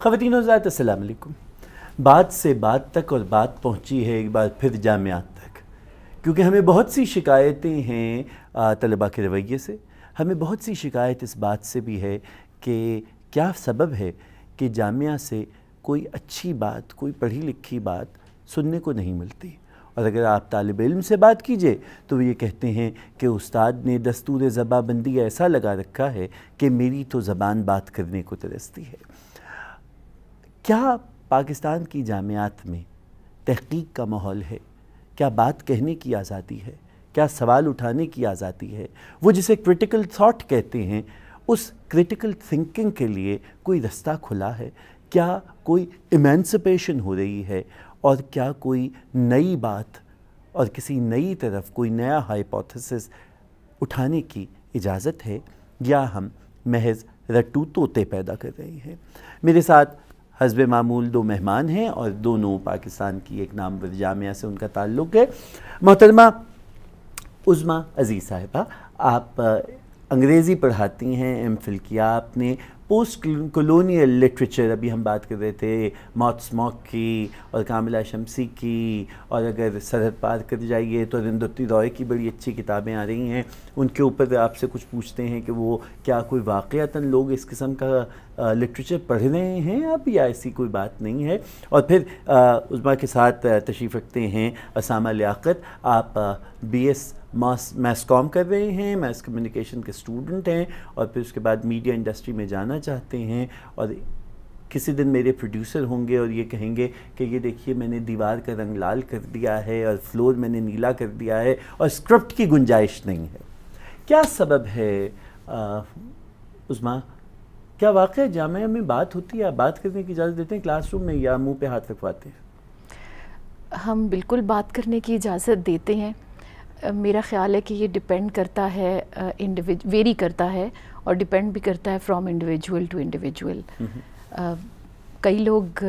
ख़वान असलकुम बात से बात तक और बात पहुँची है एक बार फिर जामियात तक। क्योंकि हमें बहुत सी शिकायतें हैं तलबा के रवैये से। हमें बहुत सी शिकायत इस बात से भी है कि क्या सबब है कि जामिया से कोई अच्छी बात, कोई पढ़ी लिखी बात सुनने को नहीं मिलती। और अगर आप तालब इल्म से बात कीजिए तो वो ये कहते हैं कि उस्ताद ने दस्तूर ज़बाबंदी ऐसा लगा रखा है कि मेरी तो ज़बान बात करने को तरसती है। क्या पाकिस्तान की जामियात में तहकीक का माहौल है? क्या बात कहने की आज़ादी है? क्या सवाल उठाने की आज़ादी है? वो जिसे क्रिटिकल थाट कहते हैं, उस क्रिटिकल थिंकिंग के लिए कोई रास्ता खुला है? क्या कोई इमेंसिपेशन हो रही है? और क्या कोई नई बात और किसी नई तरफ़ कोई नया हाइपोथेसिस उठाने की इजाज़त है? या हम महज रटू तोते पैदा कर रहे हैं? मेरे साथ हजब मामूल दो मेहमान हैं और दोनों पाकिस्तान की एक नाम जामिया से उनका ताल्लुक़ है। मोहतरमा, उज़मा अज़ीज़ साहिबा, आप अंग्रेज़ी पढ़ाती हैं, एम फिल किया आपने पोस्ट कॉलोनियल लिटरेचर अभी हम बात कर रहे थे, मौत स्मॉक की और कामिला शमसी की, और अगर सरहद पार कर जाइए तो रिंदुत्ती रॉय की बड़ी अच्छी किताबें आ रही हैं। उनके ऊपर आपसे कुछ पूछते हैं कि वो क्या कोई वाक़ता लोग इस किस्म का लिटरेचर पढ़ रहे हैं अब या ऐसी कोई बात नहीं है? और फिर उजमा के साथ तशरीफ़ रखते हैं असामा लियाकत। आप B S mass mass comm कर रहे हैं मैस कम्युनिकेशन के स्टूडेंट हैं और फिर उसके बाद मीडिया इंडस्ट्री में जाना चाहते हैं और किसी दिन मेरे प्रोड्यूसर होंगे और ये कहेंगे कि ये देखिए मैंने दीवार का रंग लाल कर दिया है और फ्लोर मैंने नीला कर दिया है और स्क्रिप्ट की गुंजाइश नहीं है। क्या सबब है? उस्मा क्या वाक़ जामिया में बात होती है? बात करने की इजाज़त देते हैं क्लासरूम में या मुँह पे हाथ रखवाते हैं? हम बिल्कुल बात करने की इजाज़त देते हैं। मेरा ख्याल है कि ये डिपेंड करता है इंडिविज वेरी करता है और डिपेंड भी करता है फ्रॉम इंडिविजुअल टू इंडिविजुअल कई लोग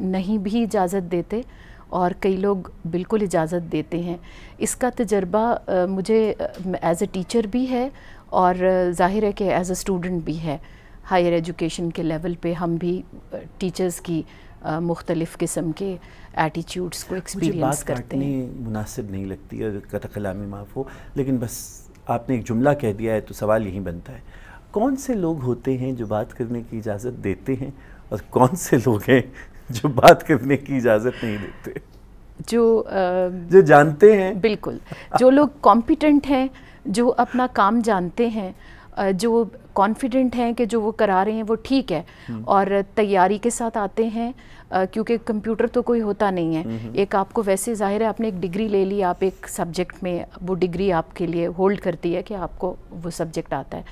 नहीं भी इजाज़त देते और कई लोग बिल्कुल इजाज़त देते हैं। इसका तजर्बा मुझे एज अ टीचर भी है और ज़ाहिर है कि एज अ स्टूडेंट भी है। हायर एजुकेशन के लेवल पे हम भी टीचर्स की मुख्तलिफ़ किस्म के एटीट्यूड्स को एक्सपीरियंस करते हैं। मुनासिब नहीं लगती और कत कलामी माफ़ हो लेकिन बस आपने एक जुमला कह दिया है तो सवाल यही बनता है। कौन से लोग होते हैं जो बात करने की इजाज़त देते हैं और कौन से लोग हैं जो बात करने की इजाज़त नहीं देते? जो आ, जो जानते हैं। बिल्कुल। जो लोग कॉम्पिटेंट हैं जो अपना काम जानते हैं जो कॉन्फिडेंट हैं कि जो वो करा रहे हैं वो ठीक है हम्म। और तैयारी के साथ आते हैं क्योंकि कंप्यूटर तो कोई होता नहीं है हम्म, हम्म। एक आपको वैसे ज़ाहिर है आपने एक डिग्री ले ली आप एक सब्जेक्ट में वो डिग्री आपके लिए होल्ड करती है कि आपको वो सब्जेक्ट आता है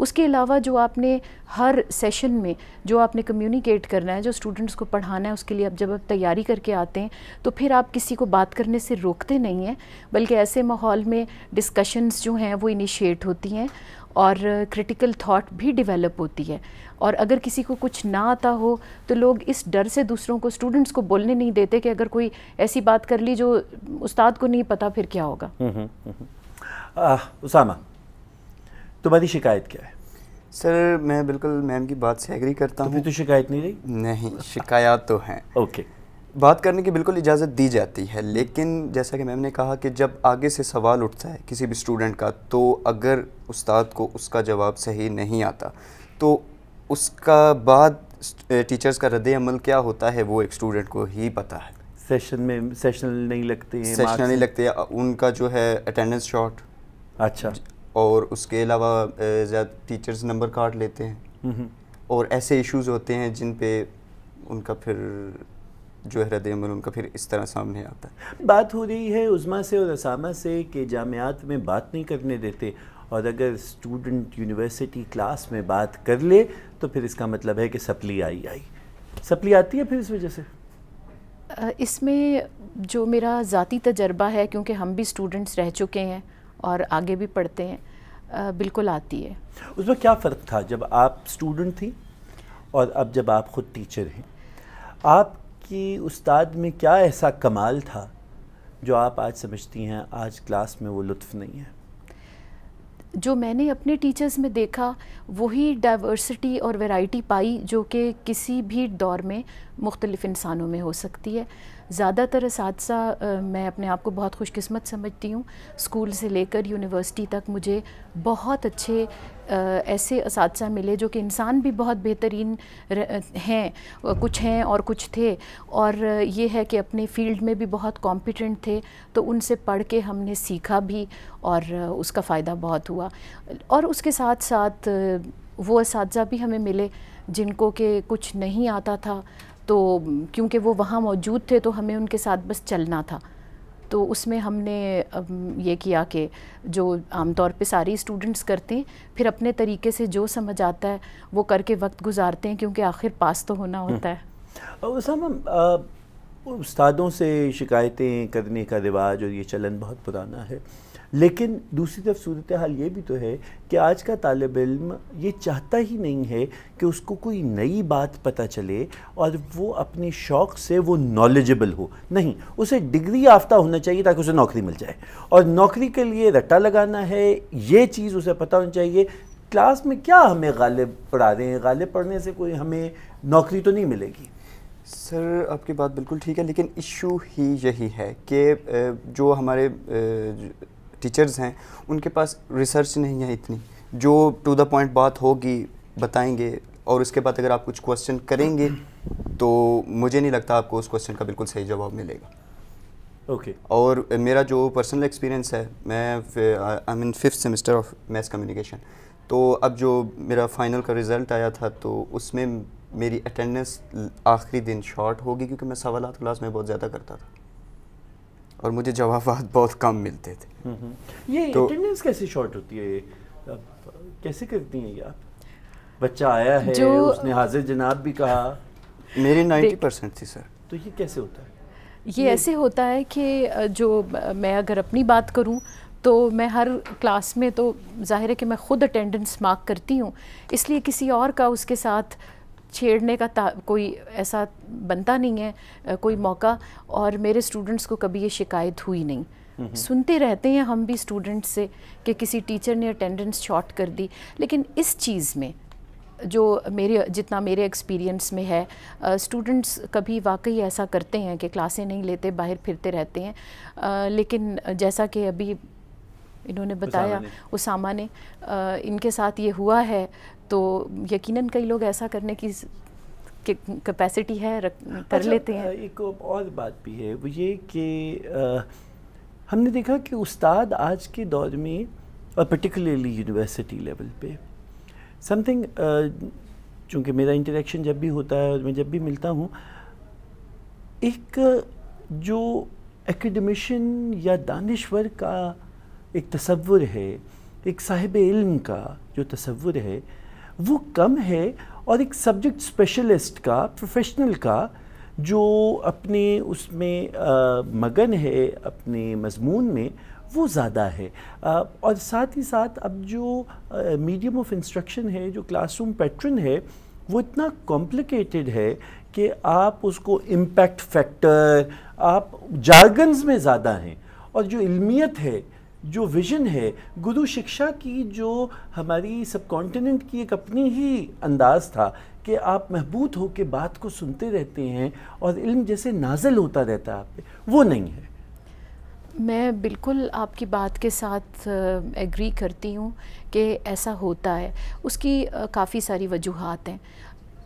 उसके अलावा जो आपने हर सेशन में जो आपने कम्युनिकेट करना है जो स्टूडेंट्स को पढ़ाना है उसके लिए अब जब आप तैयारी करके आते हैं तो फिर आप किसी को बात करने से रोकते नहीं हैं बल्कि ऐसे माहौल में डिस्कशंस जो हैं वो इनिशिएट होती हैं और क्रिटिकल थाट भी डेवलप होती है। और अगर किसी को कुछ ना आता हो तो लोग इस डर से दूसरों को स्टूडेंट्स को बोलने नहीं देते कि अगर कोई ऐसी बात कर ली जो उस्ताद को नहीं पता फिर क्या होगा? हम्म, हम्म, हम्म, उसामा तुम्हारी शिकायत क्या है? सर मैं बिल्कुल मैम की बात से एग्री करता तो हूँ। तो शिकायत नहीं रही? नहीं शिकायत तो हैं। ओके बात करने की बिल्कुल इजाज़त दी जाती है लेकिन जैसा कि मैम ने कहा कि जब आगे से सवाल उठता है किसी भी स्टूडेंट का तो अगर उस्ताद को उसका जवाब सही नहीं आता तो उसका बाद टीचर्स का रद्द अमल क्या होता है वो एक स्टूडेंट को ही पता है। सेशन में सेशनल नहीं लगते हैं सेशनल नहीं लगते हैं उनका जो है अटेंडेंस शॉर्ट। अच्छा। और उसके अलावा ज़्यादा टीचर्स नंबर कार्ड लेते हैं। हम्म, हम्म। और ऐसे इश्यूज़ होते हैं जिन पे उनका फिर जो है रद्द अमल उनका फिर इस तरह सामने आता है। बात हो रही है उज़मा से और असामा से कि जामियात में बात नहीं करने देते और अगर स्टूडेंट यूनिवर्सिटी क्लास में बात कर ले तो फिर इसका मतलब है कि सप्ली आई आई। सप्ली आती है फिर इस वजह से? इसमें जो मेरा ज़ाती तजर्बा है क्योंकि हम भी स्टूडेंट्स रह चुके हैं और आगे भी पढ़ते हैं बिल्कुल आती है। उसमें क्या फ़र्क था जब आप स्टूडेंट थी और अब जब आप ख़ुद टीचर हैं? आपकी उस्ताद में क्या ऐसा कमाल था जो आप आज समझती हैं, आज क्लास में वो लुत्फ़ नहीं है? जो मैंने अपने टीचर्स में देखा, वही डाइवर्सिटी और वैरायटी पाई जो कि किसी भी दौर में मुख्तलिफ़ इंसानों में हो सकती है। ज़्यादातर इस मैं अपने आप को बहुत खुशकिस्मत समझती हूँ। स्कूल से लेकर यूनिवर्सिटी तक मुझे बहुत अच्छे ऐसे इस मिले जो कि इंसान भी बहुत बेहतरीन हैं कुछ हैं और कुछ थे। और ये है कि अपने फ़ील्ड में भी बहुत कॉम्पिटेंट थे तो उनसे पढ़ के हमने सीखा भी और उसका फ़ायदा बहुत हुआ। और उसके साथ साथ वो इस भी हमें मिले जिनको के कुछ नहीं आता था। तो क्योंकि वो वहाँ मौजूद थे तो हमें उनके साथ बस चलना था। तो उसमें हमने ये किया कि जो आमतौर पे सारी स्टूडेंट्स करते हैं, फिर अपने तरीके से जो समझ आता है, वो करके वक्त गुजारते हैं, क्योंकि आखिर पास तो होना होता है। उसामा उस्तादों से शिकायतें करने का रिवाज और ये चलन बहुत पुराना है। लेकिन दूसरी तरफ़ सूरत हाल ये भी तो है कि आज का तालब इल्म ये चाहता ही नहीं है कि उसको कोई नई बात पता चले और वो अपने शौक़ से वो नॉलेजेबल हो। नहीं, उसे डिग्री याफ्ता होना चाहिए ताकि उसे नौकरी मिल जाए। और नौकरी के लिए रट्टा लगाना है, ये चीज़ उसे पता होनी चाहिए। क्लास में क्या हमें गालिब पढ़ा रहे हैं? गालिब पढ़ने से कोई हमें नौकरी तो नहीं मिलेगी। सर, आपकी बात बिल्कुल ठीक है, लेकिन इशू ही यही है कि जो हमारे टीचर्स हैं उनके पास रिसर्च नहीं है इतनी। जो टू द पॉइंट बात होगी बताएँगे और उसके बाद अगर आप कुछ क्वेश्चन करेंगे तो मुझे नहीं लगता आपको उस क्वेश्चन का बिल्कुल सही जवाब मिलेगा। Okay okay. और मेरा जो पर्सनल एक्सपीरियंस है मैं I mean fifth semester of maths communication तो अब जो मेरा फाइनल का रिज़ल्ट आया था तो उसमें मेरी अटेंडेंस आखिरी दिन शॉर्ट होगी क्योंकि मैं सवाल क्लास में बहुत ज़्यादा करता था। और मुझे जवाब बहुत कम मिलते थे। हम्म, हम्म। ये तो, अटेंडेंस कैसे शॉर्ट होती है? कैसे करती हैं ये आप? बच्चा आया है जो उसने हाजिर जनाब भी कहा। मेरी नाइन्टी परसेंट थी सर तो ये कैसे होता है? ये, ये ऐसे होता है कि जो मैं अगर अपनी बात करूँ तो मैं हर क्लास में तो ज़ाहिर है कि मैं ख़ुद अटेंडेंस मार्क करती हूँ। इसलिए किसी और का उसके साथ छेड़ने का कोई ऐसा बनता नहीं है कोई मौका और मेरे स्टूडेंट्स को कभी ये शिकायत हुई नहीं। सुनते रहते हैं हम भी स्टूडेंट्स से कि किसी टीचर ने अटेंडेंस शॉर्ट कर दी लेकिन इस चीज़ में जो मेरे जितना मेरे एक्सपीरियंस में है स्टूडेंट्स कभी वाकई ऐसा करते हैं कि क्लासें नहीं लेते बाहर फिरते रहते हैं आ, लेकिन जैसा कि अभी इन्होंने बताया उसामा ने उसामा ने आ, इनके साथ ये हुआ है तो यकीनन कई लोग ऐसा करने की कैपेसिटी है रख, कर अच्छा, लेते हैं। एक और बात भी है वो ये कि हमने देखा कि उस्ताद आज के दौर में और पर्टिकुलरली यूनिवर्सिटी लेवल पे समथिंग चूँकि मेरा इंटरेक्शन जब भी होता है और मैं जब भी मिलता हूँ एक जो एकेडमिशन या दानश्वर का एक तस्वुर है एक साहिब इल्म का जो तस्वुर है वो कम है और एक सब्जेक्ट स्पेशलिस्ट का प्रोफेशनल का जो अपने उसमें आ, मगन है अपने मजमून में वो ज़्यादा है। आ, और साथ ही साथ अब जो मीडियम ऑफ़ इंस्ट्रक्शन है जो क्लासरूम पैटर्न है वो इतना कॉम्प्लिकेटेड है कि आप उसको इम्पैक्ट फैक्टर आप जार्गन्स में ज़्यादा हैं। और जो इल्मियत है जो विजन है, गुरु शिक्षा की जो हमारी सब कॉन्टिनेंट की एक अपनी ही अंदाज था कि आप महबूत हो के बात को सुनते रहते हैं और इल्म जैसे नाजल होता रहता है आप पे, वो नहीं है। मैं बिल्कुल आपकी बात के साथ एग्री करती हूँ कि ऐसा होता है। उसकी काफ़ी सारी वजूहत हैं।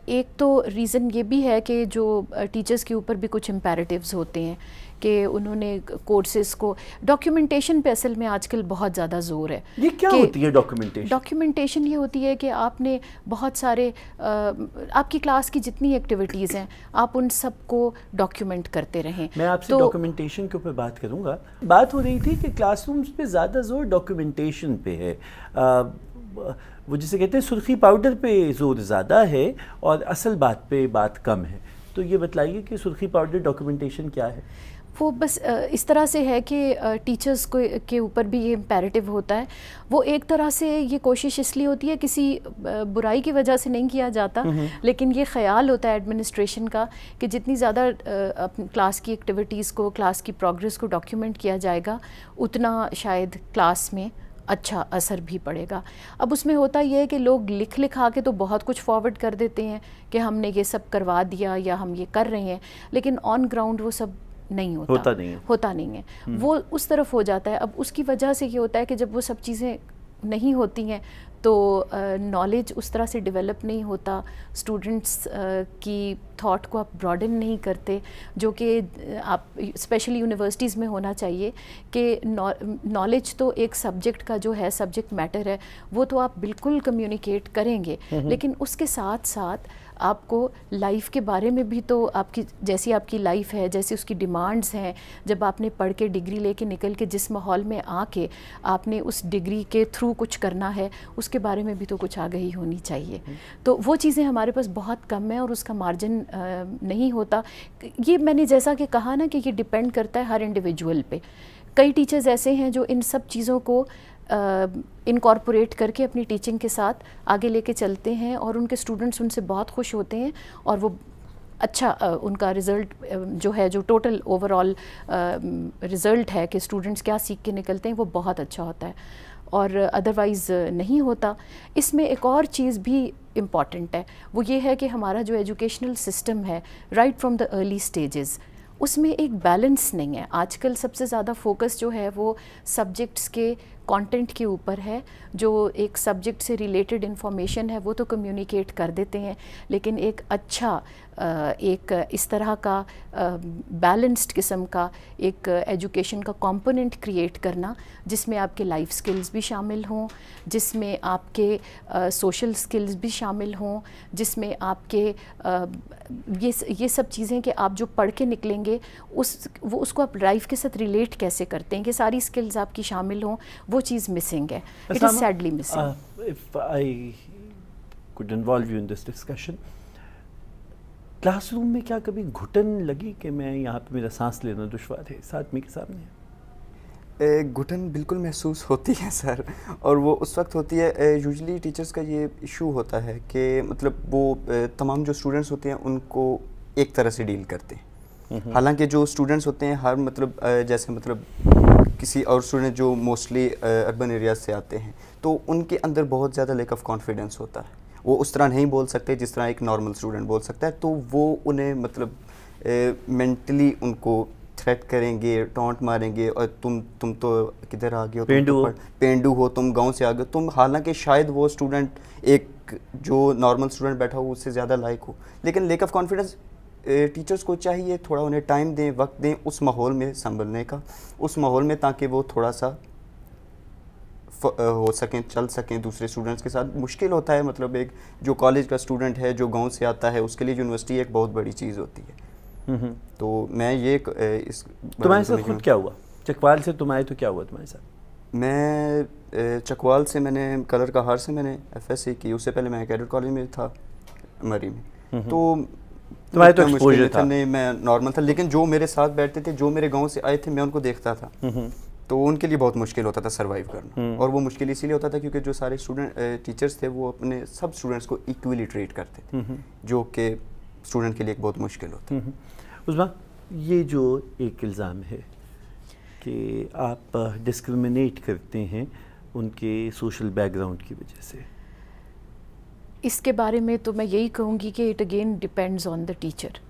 एक तो रीज़न ये भी है कि जो टीचर्स के ऊपर भी कुछ इम्पेरेटिव्स होते हैं कि उन्होंने कोर्सेज को डॉक्यूमेंटेशन पे असल में आजकल बहुत ज़्यादा ज़ोर है ये क्या होती है डॉक्यूमेंटेशन डॉक्यूमेंटेशन ये होती है कि आपने बहुत सारे आ, आपकी क्लास की जितनी एक्टिविटीज़ हैं आप उन सबको डॉक्यूमेंट करते रहें। मैं आपसे तो, डॉक्यूमेंटेशन के ऊपर बात करूँगा। बात हो रही थी कि क्लासरूम्स पे ज़्यादा ज़ोर डॉक्यूमेंटेशन पे है। आ, वो जिसे कहते हैं सुर्खी पाउडर पे ज़ोर ज़्यादा है और असल बात पे बात कम है। तो ये बतलाइए कि सुर्खी पाउडर डॉक्यूमेंटेशन क्या है? वो बस इस तरह से है कि टीचर्स को के ऊपर भी ये इम्पेरेटिव होता है। वो एक तरह से ये कोशिश इसलिए होती है किसी बुराई की वजह से नहीं किया जाता। लेकिन ये ख्याल होता है एडमिनिस्ट्रेशन का कि जितनी ज़्यादा क्लास की एक्टिविटीज़ को क्लास की प्रोग्रेस को डॉक्यूमेंट किया जाएगा उतना शायद क्लास में अच्छा असर भी पड़ेगा। अब उसमें होता यह है कि लोग लिख लिखा के तो बहुत कुछ फॉरवर्ड कर देते हैं कि हमने ये सब करवा दिया या हम ये कर रहे हैं लेकिन ऑन ग्राउंड वो सब नहीं होता। होता नहीं है। होता नहीं है। वो उस तरफ़ हो जाता है। अब उसकी वजह से ये होता है कि जब वो सब चीज़ें नहीं होती हैं तो नॉलेज उस तरह से डेवलप नहीं होता। स्टूडेंट्स की थॉट को आप ब्रॉडन नहीं करते जो कि आप स्पेशली यूनिवर्सिटीज़ में होना चाहिए कि नॉलेज तो एक सब्जेक्ट का जो है सब्जेक्ट मैटर है वो तो आप बिल्कुल कम्युनिकेट करेंगे। लेकिन उसके साथ साथ आपको लाइफ के बारे में भी तो आपकी जैसी आपकी लाइफ है जैसी उसकी डिमांड्स हैं जब आपने पढ़ के डिग्री लेके निकल के जिस माहौल में आके आपने उस डिग्री के थ्रू कुछ करना है उसके बारे में भी तो कुछ आगही होनी चाहिए। तो वो चीज़ें हमारे पास बहुत कम है और उसका मार्जिन नहीं होता। ये मैंने जैसा कि कहा ना कि ये डिपेंड करता है हर इंडिविजुअल पे। कई टीचर्स ऐसे हैं जो इन सब चीज़ों को इनकॉर्पोरेट करके अपनी टीचिंग के साथ आगे लेके चलते हैं और उनके स्टूडेंट्स उनसे बहुत खुश होते हैं और वो अच्छा उनका रिज़ल्ट जो है, जो टोटल ओवरऑल रिज़ल्ट है कि स्टूडेंट्स क्या सीख के निकलते हैं, वो बहुत अच्छा होता है। और अदरवाइज़ नहीं होता। इसमें एक और चीज़ भी इंपॉर्टेंट है। वो ये है कि हमारा जो एजुकेशनल सिस्टम है right from the early stages उसमें एक बैलेंस नहीं है। आजकल सबसे ज़्यादा फोकस जो है वो सब्जेक्ट्स के कंटेंट के ऊपर है, जो एक सब्जेक्ट से रिलेटेड इन्फॉर्मेशन है, वो तो कम्युनिकेट कर देते हैं, लेकिन एक अच्छा एक इस तरह का बैलेंस्ड किस्म का एक एजुकेशन का कंपोनेंट क्रिएट करना, जिसमें आपके लाइफ स्किल्स भी शामिल हों, जिसमें आपके सोशल स्किल्स भी शामिल हों, जिसमें आपके ये ये सब चीज़ें कि आप जो पढ़ के निकलेंगे, उस, वो उसको आप लाइफ के साथ रिलेट कैसे करते हैं, कि सारी स्किल्स आपकी शामिल हों वो चीज़ मिसिंग है। It is sadly missing if I could involve you in this discussion classroom में क्या कभी घुटन लगी कि मैं यहाँ पे मेरा सांस लेना दुशवार है? इस आदमी के सामने। घुटन बिल्कुल महसूस होती है सर। और वो उस वक्त होती है यूजली टीचर्स का ये इशू होता है कि मतलब वो तमाम जो स्टूडेंट्स होते हैं उनको एक तरह से डील करते हैं। हालाँकि जो स्टूडेंट्स होते हैं हर मतलब जैसे मतलब किसी और स्टूडेंट जो मोस्टली अर्बन एरियाज़ से आते हैं तो उनके अंदर बहुत ज़्यादा लेक ऑफ़ कॉन्फिडेंस होता है। वो उस तरह नहीं बोल सकते जिस तरह एक नॉर्मल स्टूडेंट बोल सकता है तो वो उन्हें मतलब मेंटली उनको थ्रेट करेंगे टॉन्ट मारेंगे और तुम तुम तो किधर आ गए हो? पेंडू तो पेंडू हो तुम गाँव से आ गए तुम हालाँकि शायद वो स्टूडेंट एक जो नॉर्मल स्टूडेंट बैठा हो उससे ज़्यादा लाइक हो लेकिन लेक ऑफ़ कॉन्फिडेंस टीचर्स को चाहिए थोड़ा उन्हें टाइम दें वक्त दें उस माहौल में संभलने का उस माहौल में ताकि वो थोड़ा सा हो सकें चल सकें दूसरे स्टूडेंट्स के साथ। मुश्किल होता है मतलब एक जो कॉलेज का स्टूडेंट है जो गाँव से आता है उसके लिए यूनिवर्सिटी एक बहुत बड़ी चीज़ होती है। हम्म, हम्म। तो मैं ये इस तुम्हारे साथ खुद क्या हुआ? चकवाल से तुम आए तो क्या हुआ तुम्हारे साथ? मैं चकवाल से मैंने कलर का हार से मैंने एफ़ की उससे पहले मैं कैडेट कॉलेज में था मरी में। हम्म, तो तुम्हारे तो एक्सपोजर था। नहीं मैं नॉर्मल था लेकिन जो मेरे साथ बैठते थे जो मेरे गाँव से आए थे मैं उनको देखता था। तो उनके लिए बहुत मुश्किल होता था सरवाइव करना। हम्म। और वो मुश्किल इसीलिए होता था क्योंकि जो सारे स्टूडेंट टीचर्स थे वो अपने सब स्टूडेंट्स को इक्वली ट्रीट करते थे हम्म, हम्म। जो कि स्टूडेंट के लिए एक बहुत मुश्किल होता। है उसमें ये जो एक इल्ज़ाम है कि आप डिस्क्रिमिनेट करते हैं उनके सोशल बैकग्राउंड की वजह से। इसके बारे में तो मैं यही कहूँगी कि it again depends on the teacher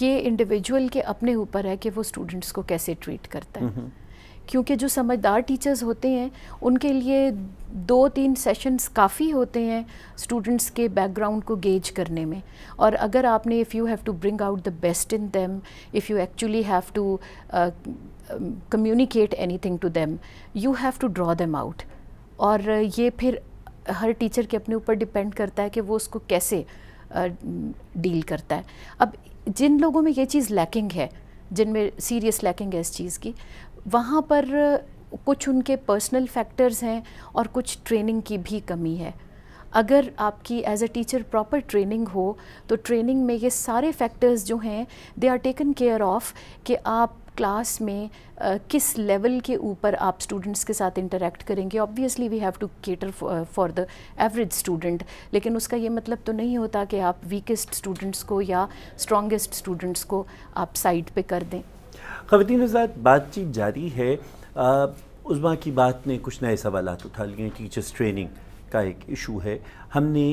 ये इंडिविजुअल के अपने ऊपर है कि वो स्टूडेंट्स को कैसे ट्रीट करता है। क्योंकि जो समझदार टीचर्स होते हैं उनके लिए दो तीन सेशंस काफ़ी होते हैं स्टूडेंट्स के बैकग्राउंड को गेज करने में। और अगर आपने if you have to bring out the best in them if you actually have to communicate anything to them you have to draw them out और ये फिर हर टीचर के अपने ऊपर डिपेंड करता है कि वो उसको कैसे डील करता है। अब जिन लोगों में ये चीज़ लैकिंग है, जिनमें सीरियस लैकिंग है इस चीज़ की, वहाँ पर कुछ उनके पर्सनल फैक्टर्स हैं और कुछ ट्रेनिंग की भी कमी है। अगर आपकी as a teacher proper training हो तो ट्रेनिंग में ये सारे फैक्टर्स जो हैं they are taken care of कि आप क्लास में uh, किस लेवल के ऊपर आप स्टूडेंट्स के साथ इंटरेक्ट करेंगे? Obviously we have to cater for the average student लेकिन उसका ये मतलब तो नहीं होता कि आप वीकेस्ट स्टूडेंट्स को या स्ट्रॉन्गेस्ट स्टूडेंट्स को आप साइड पे कर दें। साथ बातचीत जारी है। आ, उज़मा की बात ने कुछ नए सवाल उठा लिए टीचर्स ट्रेनिंग का एक इशू है। हमने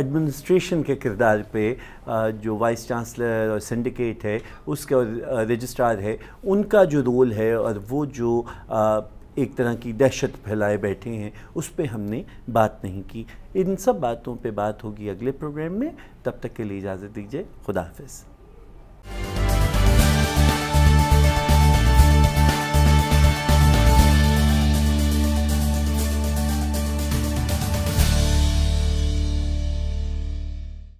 एडमिनिस्ट्रेशन के किरदार पे आ, जो वाइस चांसलर और सिंडिकेट है उसके और रजिस्ट्रार है उनका जो रोल है और वो जो आ, एक तरह की दहशत फैलाए बैठे हैं उस पर हमने बात नहीं की। इन सब बातों पे बात होगी अगले प्रोग्राम में। तब तक के लिए इजाज़त दीजिए। खुदा हाफिज़।